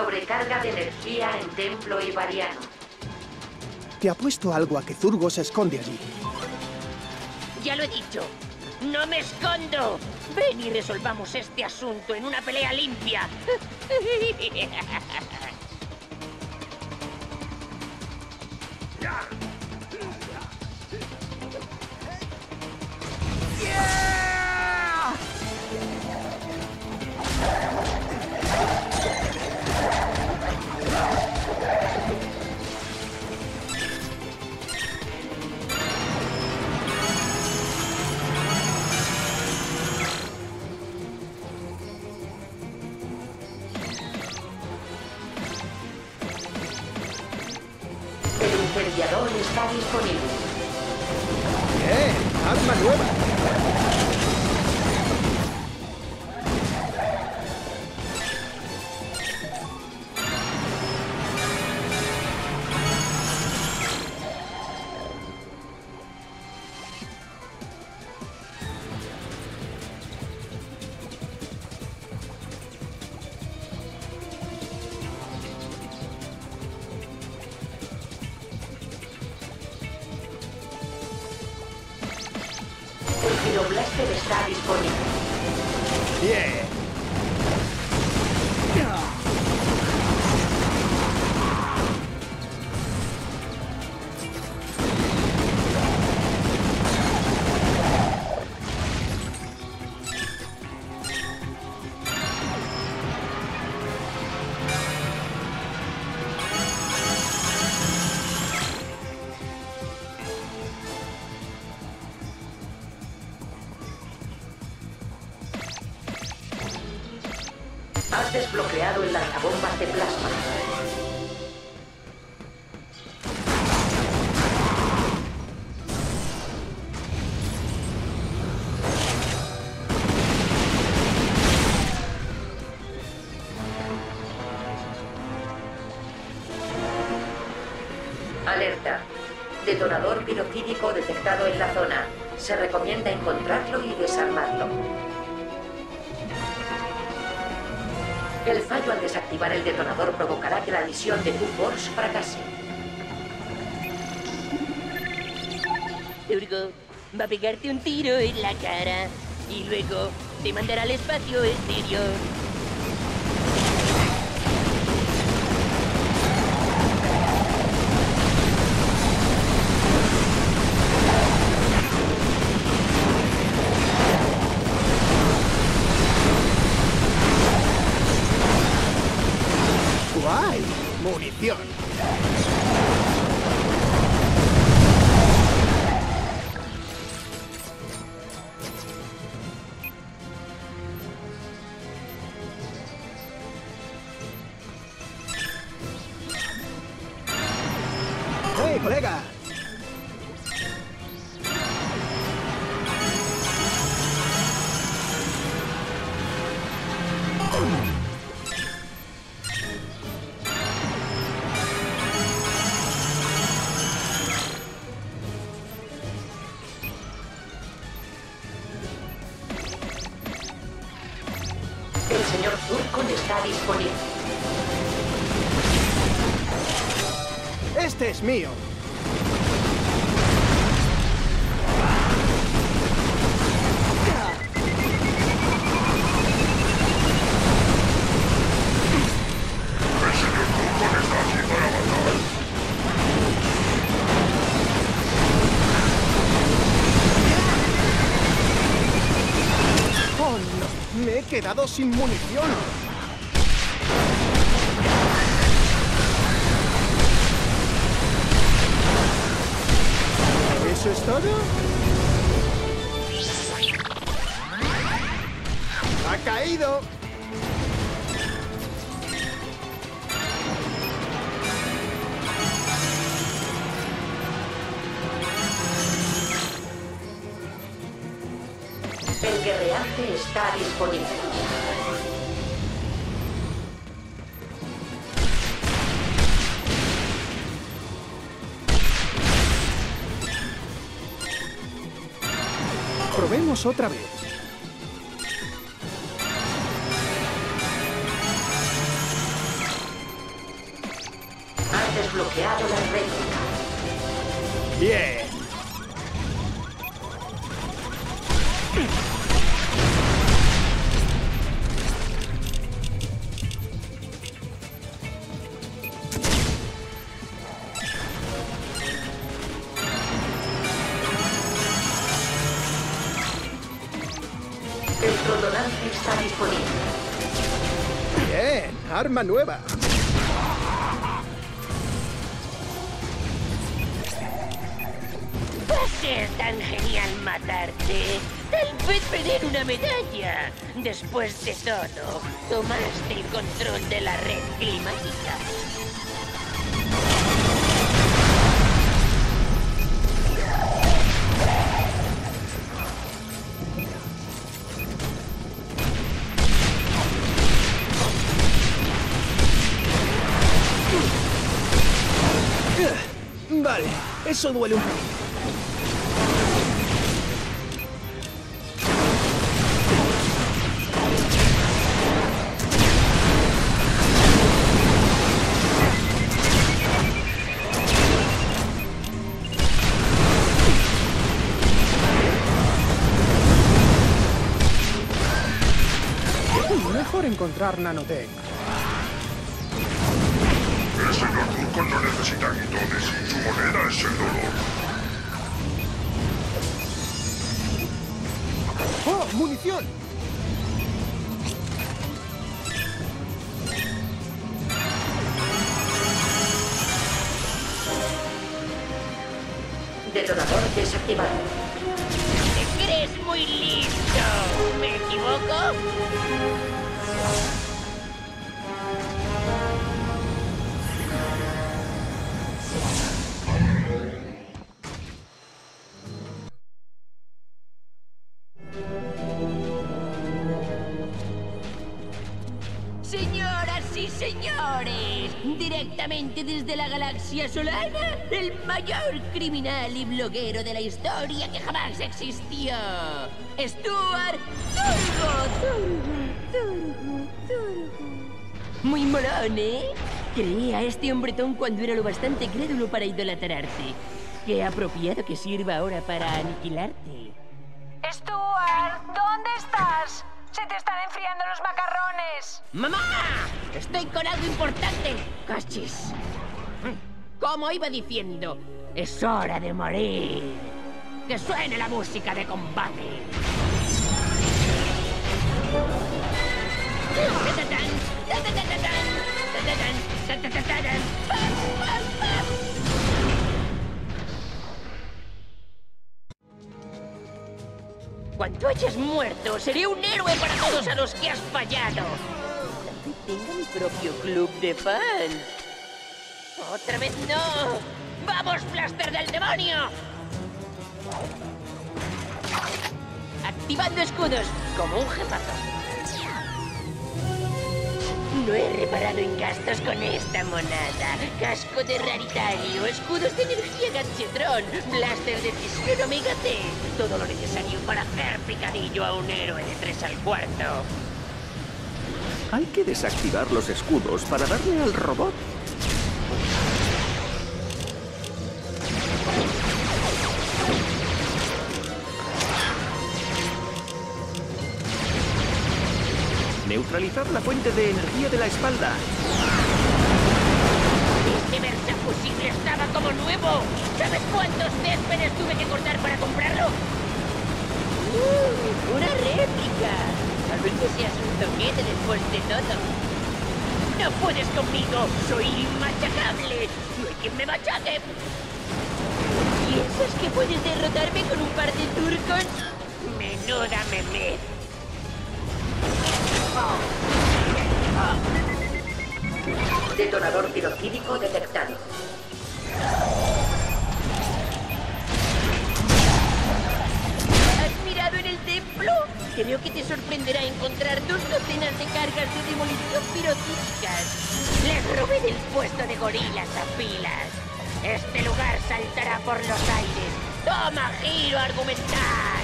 Sobrecarga de energía en Templo Ibariano. Te apuesto algo a que Zurgo se esconde allí. Ya lo he dicho. ¡No me escondo! Ven y resolvamos este asunto en una pelea limpia. El incendiador está disponible. ¡Eh! ¡Arma nueva! El Pyroblaster está disponible. ¡Bien! Has desbloqueado el lanzabombas de plasma. Alerta. Detonador pirocídico detectado en la zona. Se recomienda encontrarlo y desarmarlo. El fallo al desactivar el detonador provocará que la misión de Q-Force fracase. Urgo va a pegarte un tiro en la cara y luego te mandará al espacio exterior. ¡Guay! ¡Munición! Zurkon está disponible. ¡Este es mío! Quedado sin munición! ¿Eso es todo? El guerreante está disponible. Probemos otra vez. Arma nueva. Va ser tan genial matarte. Tal vez den una medalla. Después de todo, tomaste el control de la red climática. Eso duele un encontrar nanotech. Detonador desactivado. ¿Te crees muy listo? ¿Me equivoco? Directamente desde la galaxia solana, el mayor criminal y bloguero de la historia que jamás existió, Stuart Turbo. Turbo. Muy molón, ¿eh? Creí a este hombretón cuando era lo bastante crédulo para idolatrarte. Qué apropiado que sirva ahora para aniquilarte. Stuart, ¿dónde estás? Se te están enfriando los macarrones. ¡Mamá! Estoy con algo importante. ¡Cachis! Como iba diciendo, es hora de morir. Que suene la música de combate. Cuando hayas muerto, seré un héroe para todos a los que has fallado. Tenga mi propio club de fans. ¡Otra vez no! ¡Vamos, Blaster del demonio! Activando escudos, como un jefazo. No he reparado en gastos con esta monada. Casco de raritario, escudos de energía Gatchetrón, blaster de fisión Omega T. Todo lo necesario para hacer picadillo a un héroe de 3 al cuarto. Hay que desactivar los escudos para darle al robot. Neutralizar la fuente de energía de la espalda. Este Versa fusible estaba como nuevo. ¿Sabes cuántos céspedes tuve que cortar para comprarlo? ¡Uh! ¡Una réplica! Tal vez seas un toquete después de todo. ¡No puedes conmigo! ¡Soy inmachacable! ¡No hay quien me machaque! ¿Piensas que puedes derrotarme con un par de turcos? ¡Menuda meme! Detonador pirocídico detectado. ¿Has mirado en el templo? Creo que te sorprenderá encontrar dos docenas de cargas de demolición pirotísticas. Les robé del puesto de gorilas a pilas. Este lugar saltará por los aires. ¡Toma giro argumental!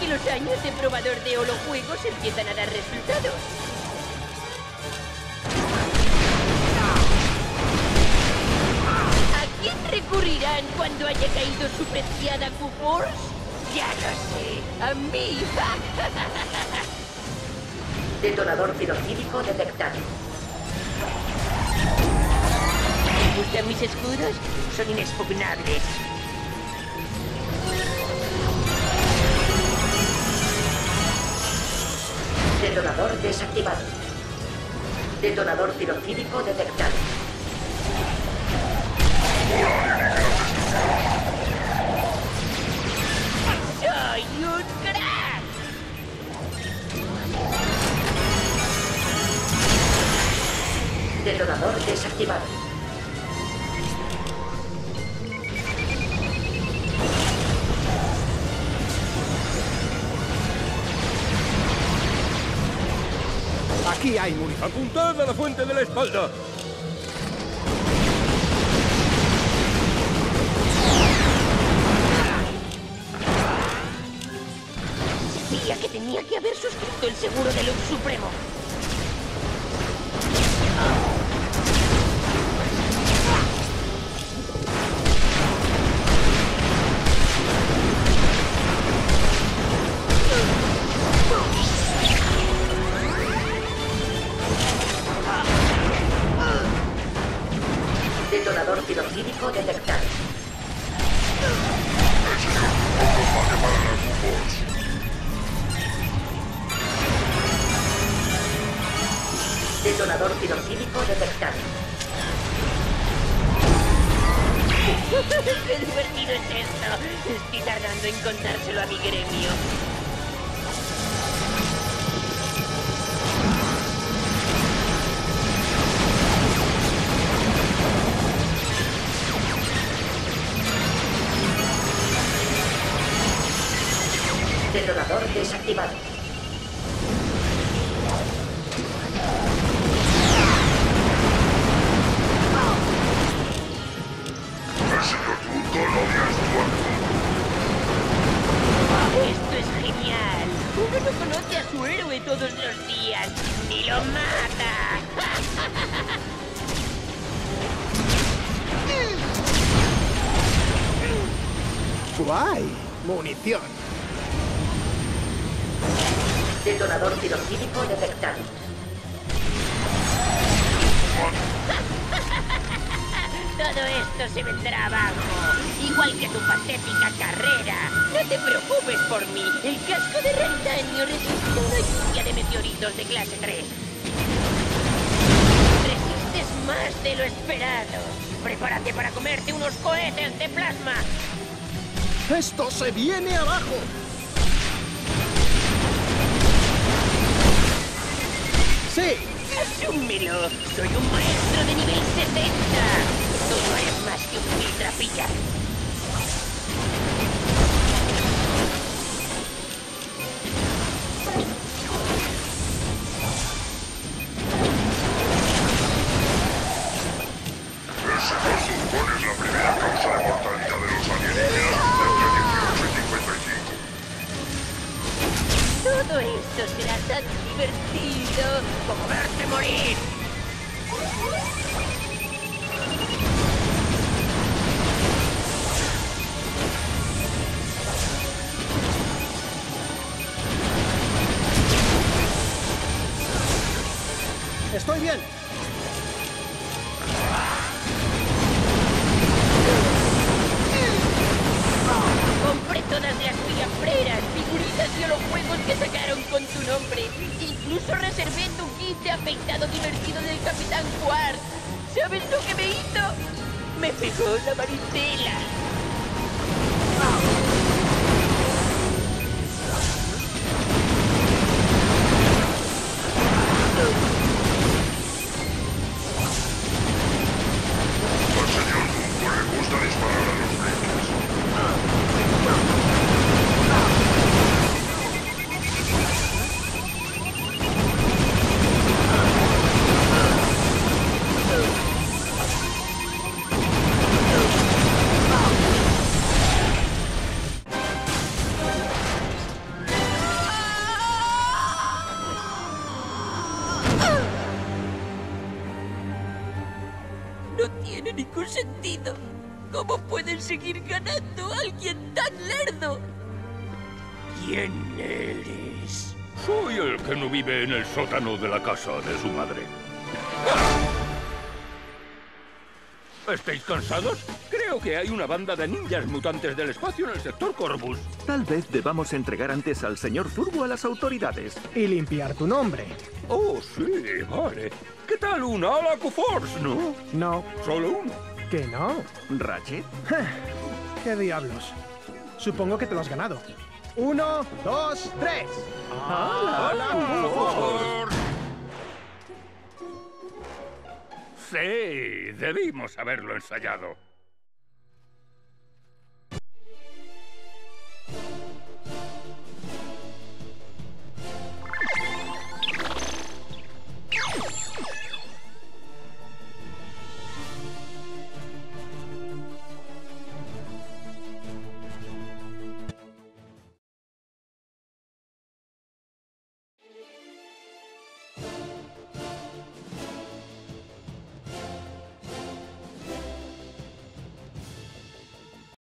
Que los años de probador de holojuegos empiezan a dar resultados. ¿A quién recurrirán cuando haya caído su preciada Q-Force? Ya lo sé, a mí. Detonador pirocídico detectado. ¿Te gustan mis escudos? Son inexpugnables. Detonador desactivado. Detonador pirocídico detectado. ¡Soy un crack! Detonador desactivado. Aquí hay munición. ¡Apuntad a la fuente de la espalda! Sabía que tenía que haber suscrito el seguro de Luz Supremo. Pirocídico detectado. Las Q-Force. Detonador pirocídico detectado. ¡Qué divertido es esto! Estoy tardando en contárselo a mi gremio. Desactivado. Stuart. Esto es genial. Uno no conoce a su héroe todos los días. ¡Ni lo mata! ¡Guay! Munición. Detonador pirocídico detectado. Todo esto se vendrá abajo. Igual que tu patética carrera. No te preocupes por mí. El casco de Rendaño resiste una lluvia de meteoritos de clase 3. Resistes más de lo esperado. Prepárate para comerte unos cohetes de plasma. ¡Esto se viene abajo! ¡Sí! ¡Asúmelo! ¡Soy un maestro de nivel 70! Tú no eres más que un filtrapilla. Todo esto será tan divertido como verte morir. ¡Estoy bien! Todas las fiambreras, figuritas y holojuegos que sacaron con tu nombre. Incluso reservé tu kit de afeitado divertido del Capitán Quartz. ¿Sabes lo que me hizo? Me pegó la varicela. No vive en el sótano de la casa de su madre. ¿Estáis cansados? Creo que hay una banda de ninjas mutantes del espacio en el sector Corvus. Tal vez debamos entregar antes al señor Zurbo a las autoridades. Y limpiar tu nombre. Oh, sí, vale. ¿Qué tal una Alaco Force, no? No, Solo uno. que no. ¿Ratchet? ¿Qué diablos? Supongo que te lo has ganado. Uno, dos, tres. Sí, debimos haberlo ensayado.